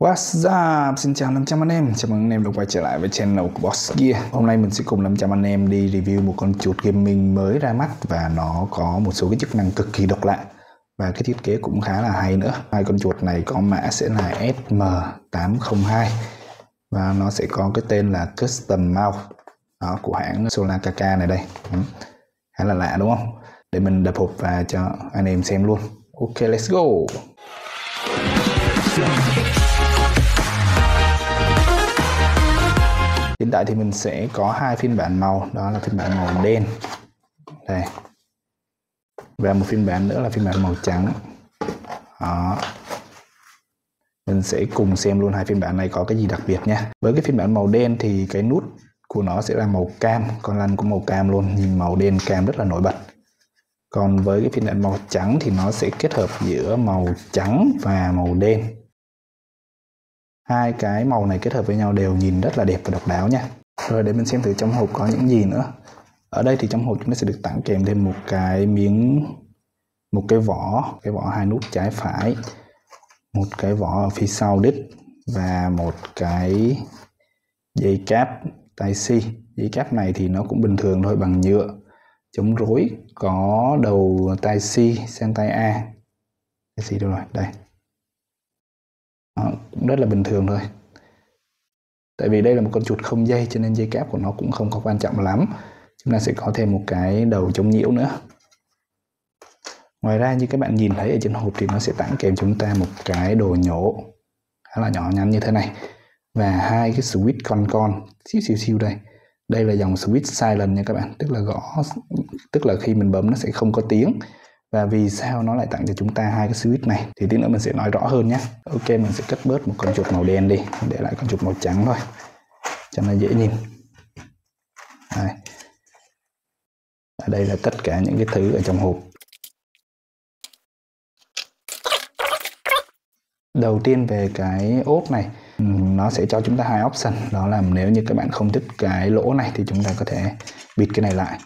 What's up? Xin chào 500 anh em, chào mừng anh em đã quay trở lại với channel của Boss Gear Hôm nay mình sẽ cùng 500 anh em đi review một con chuột gaming mới ra mắt Và nó có một số cái chức năng cực kỳ độc lạ Và cái thiết kế cũng khá là hay nữa Hai con chuột này có mã sẽ là SM802 Và nó sẽ có cái tên là Custom Mouse đó, Của hãng Solar KK này đây. Ừ. Khá là lạ đúng không? Để mình đập hộp và cho anh em xem luôn Ok, let's go! Hiện tại thì mình sẽ có hai phiên bản màu, đó là phiên bản màu đen. Đây. Và một phiên bản nữa là phiên bản màu trắng. Đó. Mình sẽ cùng xem luôn hai phiên bản này có cái gì đặc biệt nha với cái phiên bản màu đen thì cái nút của nó sẽ là màu cam, con lăn cũng màu cam luôn, nhìn màu đen cam rất là nổi bật. Còn với cái phiên bản màu trắng thì nó sẽ kết hợp giữa màu trắng và màu đen hai cái màu này kết hợp với nhau đều nhìn rất là đẹp và độc đáo nha. Rồi để mình xem thử trong hộp có những gì nữa. Ở đây thì trong hộp chúng ta sẽ được tặng kèm thêm một cái miếng, một cái vỏ cái vỏ hai nút trái phải, một cái vỏ ở phía sau đít và một cái dây cáp tai C dây cáp này thì nó cũng bình thường thôi, bằng nhựa, chống rối, có đầu tai C sang tai A. Cái gì đâu rồi? Đây. Ờ, cũng rất là bình thường thôi. Tại vì đây là một con chuột không dây cho nên dây cáp của nó cũng không có quan trọng lắm. Chúng ta sẽ có thêm một cái đầu chống nhiễu nữa. Ngoài ra như các bạn nhìn thấy ở trên hộp thì nó sẽ tặng kèm chúng ta một cái đồ nhổ khá là nhỏ nhắn như thế này. Và hai cái switch con con. Xíu xíu xíu đây. Đây là dòng switch silent nha các bạn. Tức là gõ, tức là khi mình bấm nó sẽ không có tiếng và vì sao nó lại tặng cho chúng ta hai cái switch này? Thì tí nữa mình sẽ nói rõ hơn nhé. Ok, mình sẽ cắt bớt một con chuột màu đen đi, để lại con chuột màu trắng thôi, cho nó dễ nhìn. Đây. ở đây là tất cả những cái thứ ở trong hộp. Đầu tiên về cái ốp này, nó sẽ cho chúng ta hai option. Đó là nếu như các bạn không thích cái lỗ này thì chúng ta có thể bịt cái này lại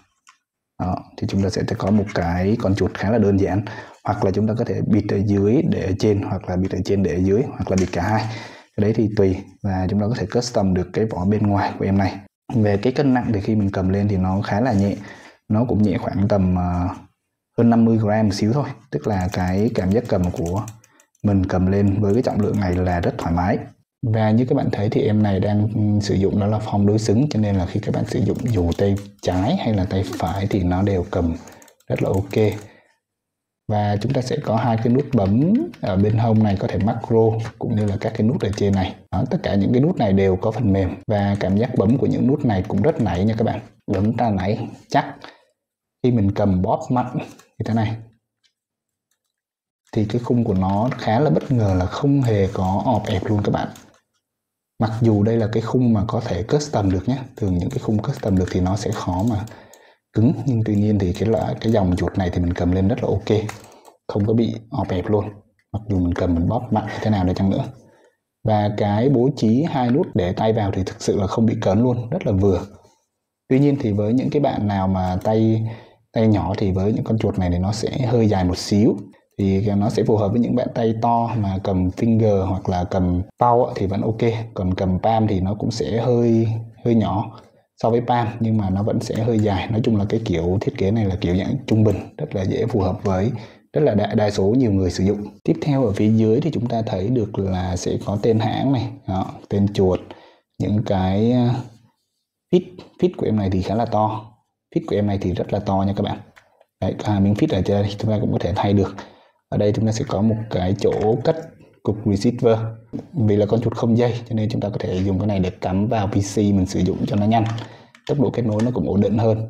đó, thì chúng ta sẽ có một cái con chuột khá là đơn giản. Hoặc là chúng ta có thể bịt ở dưới để ở trên hoặc là bịt ở trên để ở dưới hoặc là bịt cả hai. Cái đấy thì tùy và chúng ta có thể custom được cái vỏ bên ngoài của em này. Về cái cân nặng thì khi mình cầm lên thì nó khá là nhẹ. Nó cũng nhẹ khoảng tầm uh, hơn 50 gram một xíu thôi. Tức là cái cảm giác cầm của mình cầm lên với cái trọng lượng này là rất thoải mái và như các bạn thấy thì em này đang sử dụng đó là phong đối xứng cho nên là khi các bạn sử dụng dù tay trái hay là tay phải thì nó đều cầm rất là ok. Và chúng ta sẽ có hai cái nút bấm ở bên hông này có thể macro cũng như là các cái nút ở trên này. Đó, tất cả những cái nút này đều có phần mềm và cảm giác bấm của những nút này cũng rất nảy nha các bạn. Bấm ra nảy chắc. Khi mình cầm bóp mạnh như thế này thì cái khung của nó khá là bất ngờ là không hề có ọp ẹp luôn các bạn mặc dù đây là cái khung mà có thể custom được nhé, thường những cái khung custom được thì nó sẽ khó mà cứng, nhưng tuy nhiên thì cái loại, cái dòng chuột này thì mình cầm lên rất là ok, không có bị ọp ẹp luôn. Mặc dù mình cầm, mình bóp mạnh thế nào đi chăng nữa. Và cái bố trí hai nút để tay vào thì thực sự là không bị cấn luôn, rất là vừa. Tuy nhiên thì với những cái bạn nào mà tay tay nhỏ thì với những con chuột này thì nó sẽ hơi dài một xíu thì nó sẽ phù hợp với những bạn tay to mà cầm finger hoặc là cầm pau thì vẫn ok. Còn cầm palm thì nó cũng sẽ hơi hơi nhỏ so với palm nhưng mà nó vẫn sẽ hơi dài. Nói chung là cái kiểu thiết kế này là kiểu dạng trung bình rất là dễ phù hợp với rất là đa, đa số nhiều người sử dụng. Tiếp theo ở phía dưới thì chúng ta thấy được là sẽ có tên hãng này đó, tên chuột. Những cái ờ, fit fit của em này thì khá là to. Fit của em này thì rất là to nha các bạn. Đấy, à, miếng fit ở trên đây chúng ta cũng có thể thay được ở đây chúng ta sẽ có một cái chỗ cất cục receiver. Vì là con chuột không dây cho nên chúng ta có thể dùng cái này để cắm vào PC mình sử dụng cho nó nhanh. Tốc độ kết nối nó cũng ổn định hơn.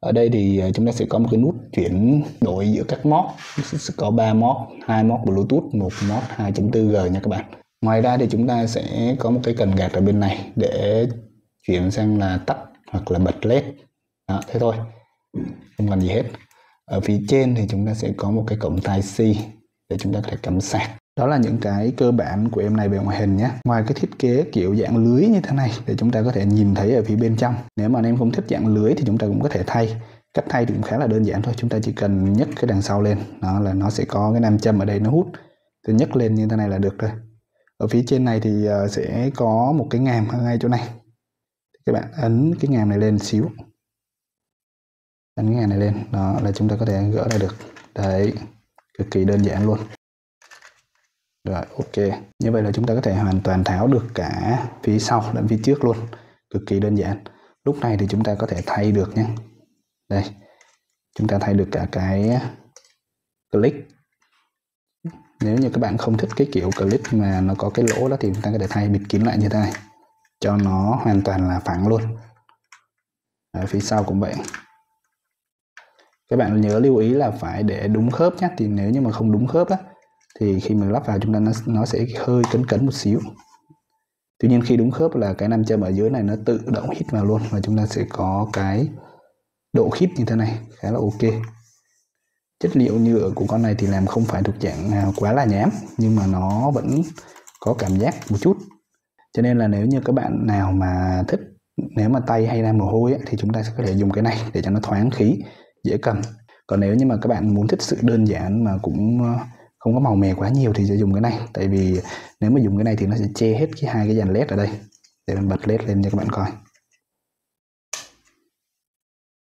Ở đây thì à, chúng ta sẽ có một cái nút chuyển đổi giữa các mod. Sẽ có 3 mod hai mod bluetooth một mod 2.4g nha các bạn. Ngoài ra thì chúng ta sẽ có một cái cần gạt ở bên này để chuyển sang là tắt hoặc là bật led. Đó, thế thôi. Không cần gì hết ở phía trên thì chúng ta sẽ có một cái cổng tai C để chúng ta có thể cắm sạc. Đó là những cái cơ bản của em này về ngoại hình nhé. Ngoài cái thiết kế kiểu dạng lưới như thế này để chúng ta có thể nhìn thấy ở phía bên trong. Nếu mà anh em không thích dạng lưới thì chúng ta cũng có thể thay. Cách thay thì cũng khá là đơn giản thôi. Chúng ta chỉ cần nhấc cái đằng sau lên. Đó là nó sẽ có cái nam châm ở đây nó hút. Thì nhấc lên như thế này là được rồi. Ở phía trên này thì ờ, sẽ có một cái ngàm ngay chỗ này. Các bạn ấn cái ngàm này lên xíu ấn cái này lên. Đó, là chúng ta có thể gỡ ra được. Đấy, cực kỳ đơn giản luôn. Rồi, ok. Như vậy là chúng ta có thể hoàn toàn tháo được cả phía sau lẫn phía trước luôn. Cực kỳ đơn giản. Lúc này thì chúng ta có thể thay được nhé. Đây, chúng ta thay được cả cái click. Nếu như các bạn không thích cái kiểu clip mà nó có cái lỗ đó thì chúng ta có thể thay bịt kín lại như thế này. Cho nó hoàn toàn là phẳng luôn. Ở phía sau cũng vậy các bạn nhớ lưu ý là phải để đúng khớp nhé thì nếu như mà không đúng khớp á thì khi mình lắp vào chúng ta nó, nó sẽ hơi cấn cấn một xíu. Tuy nhiên khi đúng khớp là cái nam châm ở dưới này nó tự động hít vào luôn và chúng ta sẽ có cái độ khít như thế này khá là ok. Chất liệu nhựa của con này thì làm không phải thuộc dạng quá là nhám nhưng mà nó vẫn có cảm giác một chút. Cho nên là nếu như các bạn nào mà thích nếu mà tay hay ra mồ hôi ấy, thì chúng ta sẽ có thể dùng cái này để cho nó thoáng khí dễ cầm. Còn nếu như mà các bạn muốn thích sự đơn giản mà cũng ờ, không có màu mè quá nhiều thì sẽ dùng cái này. Tại vì nếu mà dùng cái này thì nó sẽ che hết cái hai cái dàn led ở đây. Để mình bật led lên cho các bạn coi.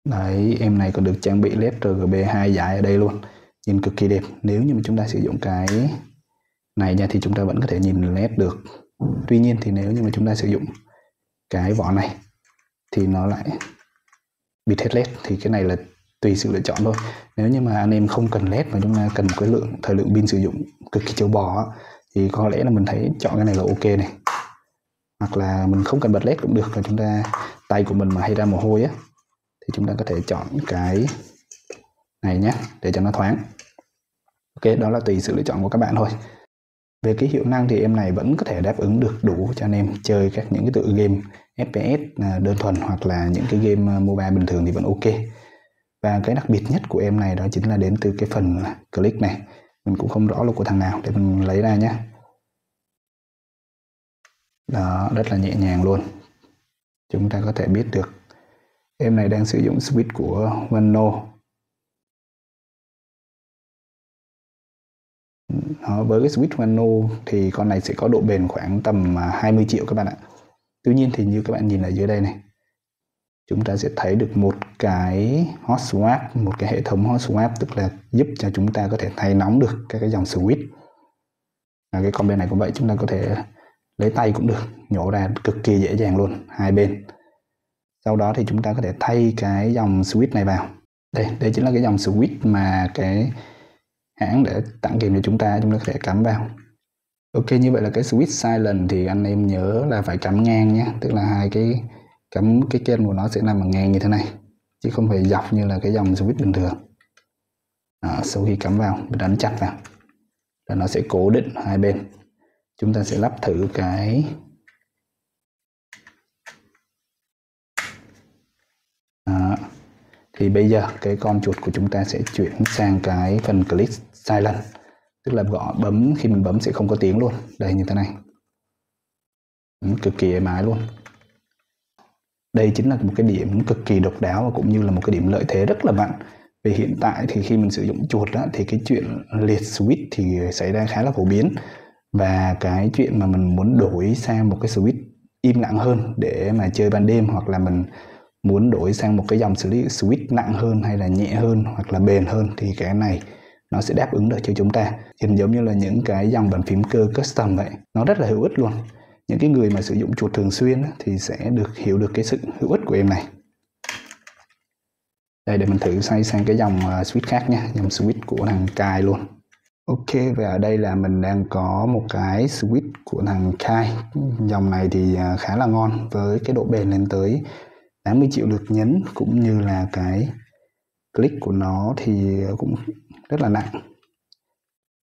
Đấy, em này còn được trang bị led RGB 2 dài ở đây luôn. Nhìn cực kỳ đẹp. Nếu như mà chúng ta sử dụng cái này nha thì chúng ta vẫn có thể nhìn led được. Tuy nhiên thì nếu như mà chúng ta sử dụng cái vỏ này thì nó lại bịt hết led. Thì cái này là tùy sự lựa chọn thôi. Nếu như mà anh em không cần led mà chúng ta cần một cái lượng, thời lượng pin sử dụng cực kỳ châu bò thì có lẽ là mình thấy chọn cái này là ok này. Hoặc là mình không cần bật led cũng được là chúng ta, tay của mình mà hay ra mồ hôi á, thì chúng ta có thể chọn cái này nhé, để cho nó thoáng. Ok, đó là tùy sự lựa chọn của các bạn thôi. Về cái hiệu năng thì em này vẫn có thể đáp ứng được đủ cho anh em chơi các những cái tựa game FPS à, đơn thuần hoặc là những cái game à, mobile bình thường thì vẫn ok và cái đặc biệt nhất của em này đó chính là đến từ cái phần click này. Mình cũng không rõ là của thằng nào để mình lấy ra nhé. Đó rất là nhẹ nhàng luôn. Chúng ta có thể biết được. Em này đang sử dụng switch của Vano Đó, với cái switch Vano thì con này sẽ có độ bền khoảng tầm à, 20 triệu các bạn ạ. Tuy nhiên thì như các bạn nhìn ở dưới đây này chúng ta sẽ thấy được một cái hot swap, một cái hệ thống hot swap, tức là giúp cho chúng ta có thể thay nóng được các cái dòng switch. Và cái con bên này cũng vậy, chúng ta có thể lấy tay cũng được, nhổ ra cực kỳ dễ dàng luôn, hai bên. Sau đó thì chúng ta có thể thay cái dòng switch này vào. Đây đây chính là cái dòng switch mà cái hãng để tặng kèm cho chúng ta chúng ta có thể cắm vào. Ok, như vậy là cái switch silent thì anh em nhớ là phải cắm ngang nhé, tức là hai cái cắm cái kênh của nó sẽ nằm ở ngang như thế này chứ không phải dọc như là cái dòng switch bình thường. Đó, sau khi cắm vào mình đánh chặt vào là nó sẽ cố định hai bên. Chúng ta sẽ lắp thử cái Đó. Thì bây giờ cái con chuột của chúng ta sẽ chuyển sang cái phần click silent tức là gõ bấm khi mình bấm sẽ không có tiếng luôn. Đây như thế này. Ừ, cực kỳ êm ái luôn đây chính là một cái điểm cực kỳ độc đáo và cũng như là một cái điểm lợi thế rất là mạnh. Vì hiện tại thì khi mình sử dụng chuột đó, thì cái chuyện liệt switch thì xảy ra khá là phổ biến. Và cái chuyện mà mình muốn đổi sang một cái switch im lặng hơn để mà chơi ban đêm hoặc là mình muốn đổi sang một cái dòng xử lý switch nặng hơn hay là nhẹ hơn hoặc là bền hơn thì cái này nó sẽ đáp ứng được cho chúng ta. Nhìn giống như là những cái dòng bàn phím cơ custom vậy nó rất là hữu ích luôn những cái người mà sử dụng chuột thường xuyên thì sẽ được hiểu được cái sự hữu ích của em này. Đây để mình thử xoay sang cái dòng à, switch khác nha dòng switch của thằng Kai luôn. Ok và ở đây là mình đang có một cái switch của thằng Kai. Dòng này thì à, khá là ngon với cái độ bền lên tới 80 triệu lượt nhấn cũng như là cái click của nó thì cũng rất là nặng.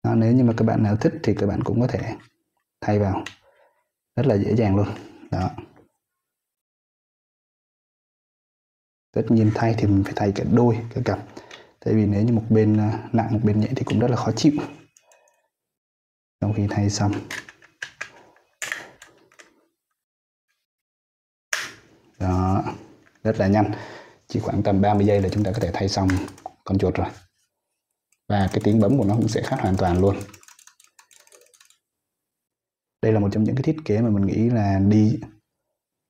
Đó, nếu như mà các bạn nào thích thì các bạn cũng có thể thay vào rất là dễ dàng luôn. Đó. Tất nhiên thay thì mình phải thay cả đôi, cả cặp. Tại vì nếu như một bên à, nặng, một bên nhẹ thì cũng rất là khó chịu. Sau khi thay xong. Đó. Rất là nhanh. Chỉ khoảng tầm 30 giây là chúng ta có thể thay xong con chuột rồi. Và cái tiếng bấm của nó cũng sẽ khác hoàn toàn luôn đây là một trong những cái thiết kế mà mình nghĩ là đi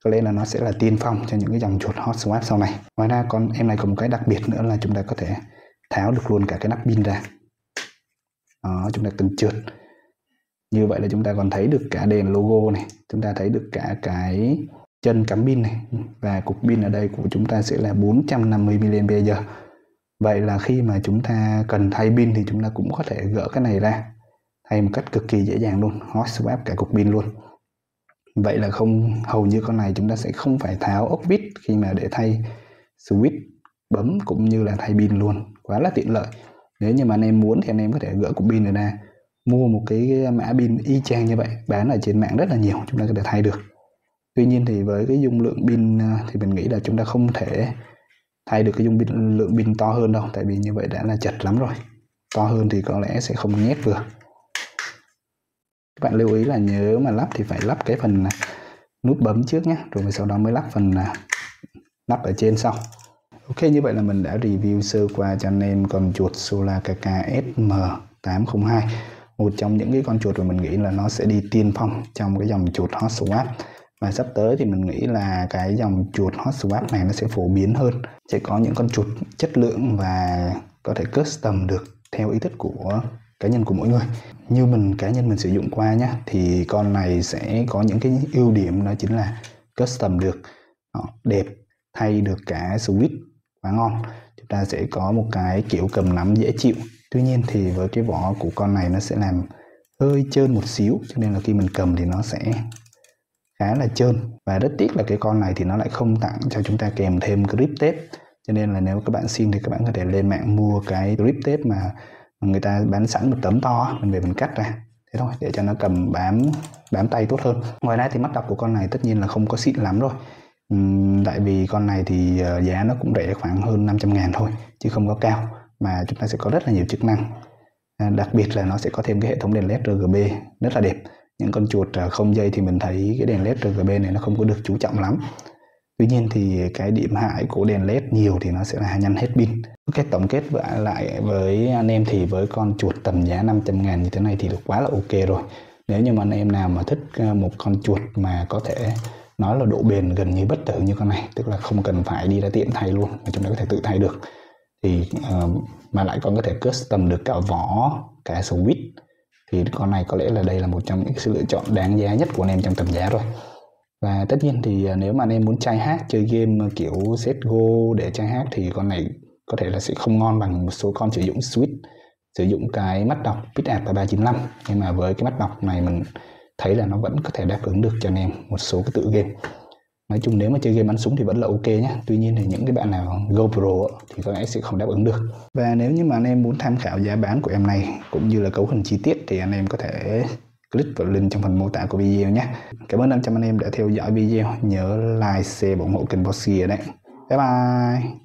có lẽ là nó sẽ là tiên phong cho những cái dòng chuột hot swap sau này. Ngoài ra con em này có một cái đặc biệt nữa là chúng ta có thể tháo được luôn cả cái nắp pin ra. Đó, chúng ta cần trượt. Như vậy là chúng ta còn thấy được cả đèn logo này chúng ta thấy được cả cái chân cắm pin này và cục pin ở đây của chúng ta sẽ là 450 mAh vậy là khi mà chúng ta cần thay pin thì chúng ta cũng có thể gỡ cái này ra thay một cách cực kỳ dễ dàng luôn. Hot swap cả cục pin luôn. Vậy là không, hầu như con này chúng ta sẽ không phải tháo ốc vít khi mà để thay switch bấm cũng như là thay pin luôn. Quá là tiện lợi. Nếu như mà anh em muốn thì anh em có thể gỡ cục pin này ra. Mua một cái mã pin y chang như vậy, bán ở trên mạng rất là nhiều, chúng ta có thể thay được. Tuy nhiên thì với cái dung lượng pin ờ, thì mình nghĩ là chúng ta không thể thay được cái dung pin, lượng pin to hơn đâu, tại vì như vậy đã là chật lắm rồi. To hơn thì có lẽ sẽ không nhét vừa các bạn lưu ý là nhớ mà lắp thì phải lắp cái phần nút bấm trước nhé rồi sau đó mới lắp phần lắp ở trên sau. Ok, như vậy là mình đã review sơ qua cho anh em con chuột Solar KK SM802 một trong những cái con chuột mà mình nghĩ là nó sẽ đi tiên phong trong cái dòng chuột hot swap. Và sắp tới thì mình nghĩ là cái dòng chuột hot swap này nó sẽ phổ biến hơn. Sẽ có những con chuột chất lượng và có thể custom được theo ý thích của cá nhân của mỗi người. Như mình, cá nhân mình sử dụng qua nhé thì con này sẽ có những cái ưu điểm đó chính là custom được ờ, đẹp, thay được cả switch quá ngon. Chúng ta sẽ có một cái kiểu cầm nắm dễ chịu. Tuy nhiên thì với cái vỏ của con này nó sẽ làm hơi trơn một xíu, cho nên là khi mình cầm thì nó sẽ khá là trơn. Và rất tiếc là cái con này thì nó lại không tặng cho chúng ta kèm thêm grip tape cho nên là nếu các bạn xin thì các bạn có thể lên mạng mua cái grip tape mà người ta bán sẵn một tấm to mình về mình cắt ra. Thế thôi để cho nó cầm bám bám tay tốt hơn. Ngoài ra thì mắt đọc của con này tất nhiên là không có xịn lắm rồi. Uhm, tại vì con này thì ờ, giá nó cũng rẻ khoảng hơn 500 ngàn thôi chứ không có cao mà chúng ta sẽ có rất là nhiều chức năng. À, đặc biệt là nó sẽ có thêm cái hệ thống đèn led RGB rất là đẹp. Những con chuột ờ, không dây thì mình thấy cái đèn led RGB này nó không có được chú trọng lắm tuy nhiên thì cái điểm hại của đèn led nhiều thì nó sẽ là nhanh hết pin. Cái tổng kết lại với anh em thì với con chuột tầm giá 500 ngàn như thế này thì được quá là ok rồi. Nếu như mà anh em nào mà thích ờ, một con chuột mà có thể nói là độ bền gần như bất tử như con này tức là không cần phải đi ra tiệm thay luôn mà chúng ta có thể tự thay được thì uh, mà lại còn có thể custom được cả vỏ cả switch thì con này có lẽ là đây là một trong những sự lựa chọn đáng giá nhất của anh em trong tầm giá rồi và tất nhiên thì à, nếu mà anh em muốn chai hát, chơi game ờ, kiểu set go để chai hát thì con này có thể là sẽ không ngon bằng một số con sử dụng switch, sử dụng cái mắt đọc Pitap 395 nhưng mà với cái mắt đọc này mình thấy là nó vẫn có thể đáp ứng được cho anh em một số cái tự game. Nói chung nếu mà chơi game bắn súng thì vẫn là ok nhé tuy nhiên thì những cái bạn nào GoPro thì có lẽ sẽ không đáp ứng được. Và nếu như mà anh em muốn tham khảo giá bán của em này, cũng như là cấu hình chi tiết thì anh em có thể click vào link trong phần mô tả của video nhé. Cảm ơn 500 anh em đã theo dõi video. Nhớ like, share ủng hộ kênh Bossier đấy. Bye bye.